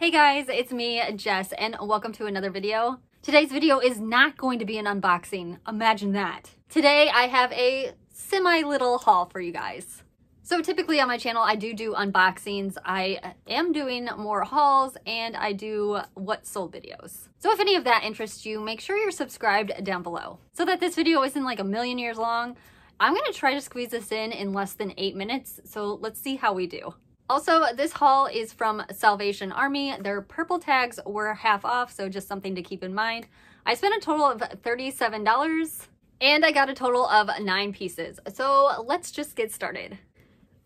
Hey guys, it's me, Jess, and welcome to another video. Today's video is not going to be an unboxing. Imagine that. Today I have a semi little haul for you guys. So typically on my channel, I do do unboxings. I am doing more hauls and I do what sold videos. So if any of that interests you, make sure you're subscribed down below so that this video isn't like a million years long. I'm gonna try to squeeze this in in less than eight minutes. So let's see how we do. Also, this haul is from Salvation Army. Their purple tags were half off, so just something to keep in mind. I spent a total of $37 and I got a total of nine pieces. So let's just get started.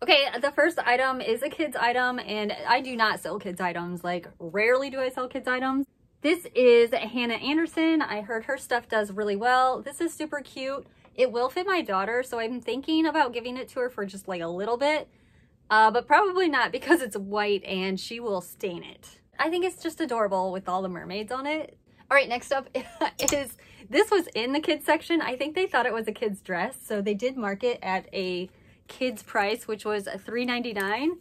Okay, the first item is a kids item and I do not sell kids items. Like rarely do I sell kids items. This is Hanna Andersson. I heard her stuff does really well. This is super cute. It will fit my daughter, so I'm thinking about giving it to her for just like a little bit, uh, but probably not because it's white and she will stain it. I think it's just adorable with all the mermaids on it. All right, next up is, this was in the kids section. I think they thought it was a kid's dress, so they did mark it at a kids price, which was $3.99.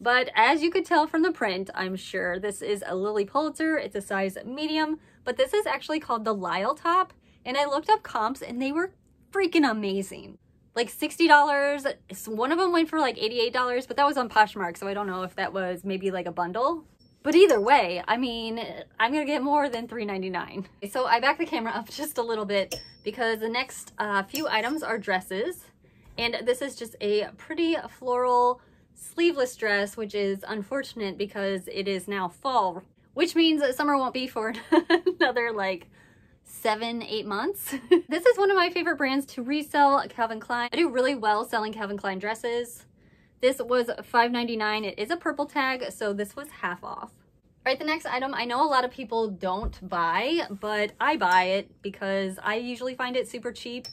But as you could tell from the print, I'm sure this is a Lilly Pulitzer. It's a size medium, but this is actually called the Lyle top. And I looked up comps and they were freaking amazing. Like $60. One of them went for like $88, but that was on Poshmark. So I don't know if that was maybe like a bundle. But either way, I mean, I'm gonna get more than $3.99. So I back the camera up just a little bit because the next uh, few items are dresses. And this is just a pretty floral sleeveless dress, which is unfortunate because it is now fall, which means that summer won't be for another like seven, eight months. this is one of my favorite brands to resell Calvin Klein. I do really well selling Calvin Klein dresses. This was $5.99. It is a purple tag, so this was half off. All right, the next item, I know a lot of people don't buy, but I buy it because I usually find it super cheap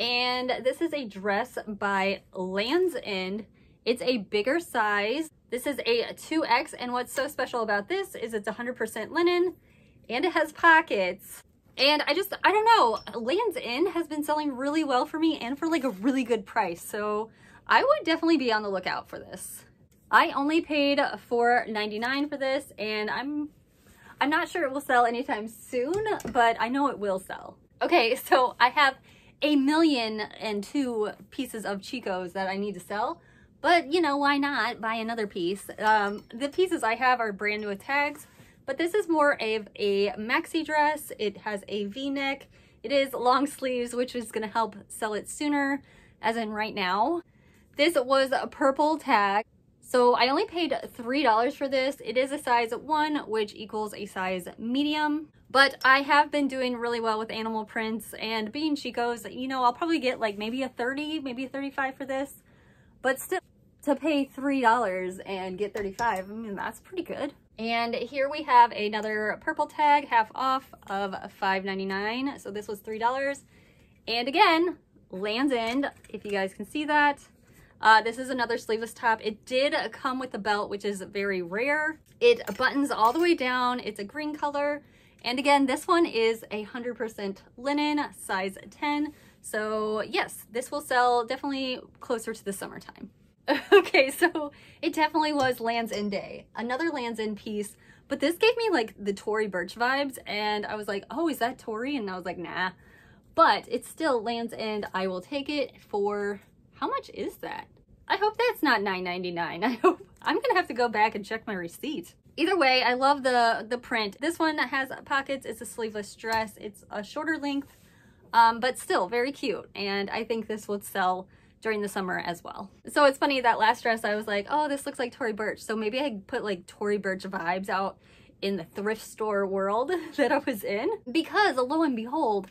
and this is a dress by Land's End. It's a bigger size. This is a 2X, and what's so special about this is it's 100% linen, and it has pockets. And I just, I don't know, Land's End has been selling really well for me and for like a really good price. So I would definitely be on the lookout for this. I only paid $4.99 for this and I'm I'm not sure it will sell anytime soon, but I know it will sell. Okay, so I have a million and two pieces of Chico's that I need to sell. But, you know, why not buy another piece? Um, the pieces I have are brand new with tags, but this is more of a maxi dress. It has a v-neck. It is long sleeves, which is going to help sell it sooner, as in right now. This was a purple tag. So I only paid $3 for this. It is a size 1, which equals a size medium. But I have been doing really well with animal prints and being Chico's, you know, I'll probably get like maybe a 30, maybe a 35 for this. But still, to pay $3 and get 35, I mean, that's pretty good. And here we have another purple tag, half off of $5.99. So this was $3. And again, Land's End, if you guys can see that. Uh, this is another sleeveless top. It did come with a belt, which is very rare. It buttons all the way down. It's a green color. And again, this one is a 100% linen, size 10. So yes, this will sell definitely closer to the summertime. okay, so it definitely was Land's End Day. Another Land's End piece, but this gave me like the Tory Burch vibes. And I was like, oh, is that Tory? And I was like, nah. But it's still Land's End. I will take it for, how much is that? I hope that's not $9.99. I hope, I'm gonna have to go back and check my receipt. Either way, I love the, the print. This one has pockets. It's a sleeveless dress. It's a shorter length, um, but still very cute. And I think this would sell during the summer as well. So it's funny that last dress I was like, oh, this looks like Tory Burch. So maybe I put like Tory Burch vibes out in the thrift store world that I was in because lo and behold,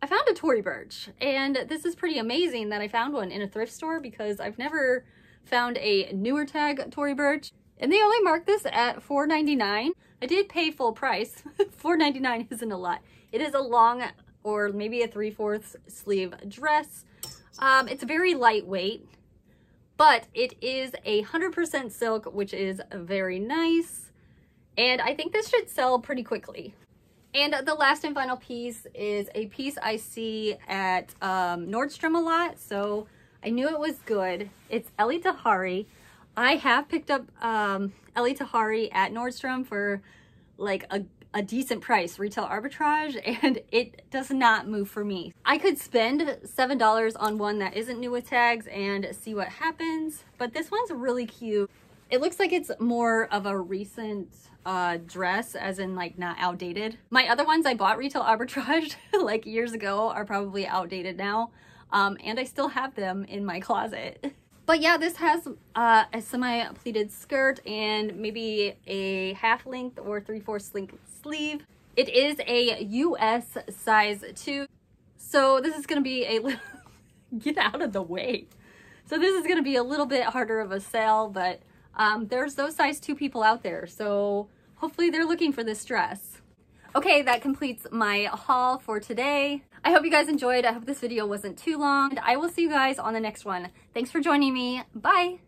I found a Tory Burch and this is pretty amazing that I found one in a thrift store because I've never found a newer tag Tory Burch. And they only marked this at $4.99. I did pay full price. $4.99 isn't a lot. It is a long or maybe a three-fourths sleeve dress. Um, it's very lightweight, but it is a 100% silk, which is very nice. And I think this should sell pretty quickly. And the last and final piece is a piece I see at um, Nordstrom a lot. So I knew it was good. It's Elie Tahari. I have picked up um, Elie Tahari at Nordstrom for like a, a decent price, retail arbitrage, and it does not move for me. I could spend $7 on one that isn't new with tags and see what happens, but this one's really cute. It looks like it's more of a recent uh, dress, as in like not outdated. My other ones I bought retail arbitrage like years ago are probably outdated now, um, and I still have them in my closet. But yeah, this has uh, a semi-pleated skirt and maybe a half length or three-fourths length sleeve. It is a US size 2, so this is going to be a little... get out of the way. So this is going to be a little bit harder of a sale, but um, there's those size 2 people out there, so hopefully they're looking for this dress. Okay, that completes my haul for today. I hope you guys enjoyed. I hope this video wasn't too long. And I will see you guys on the next one. Thanks for joining me. Bye!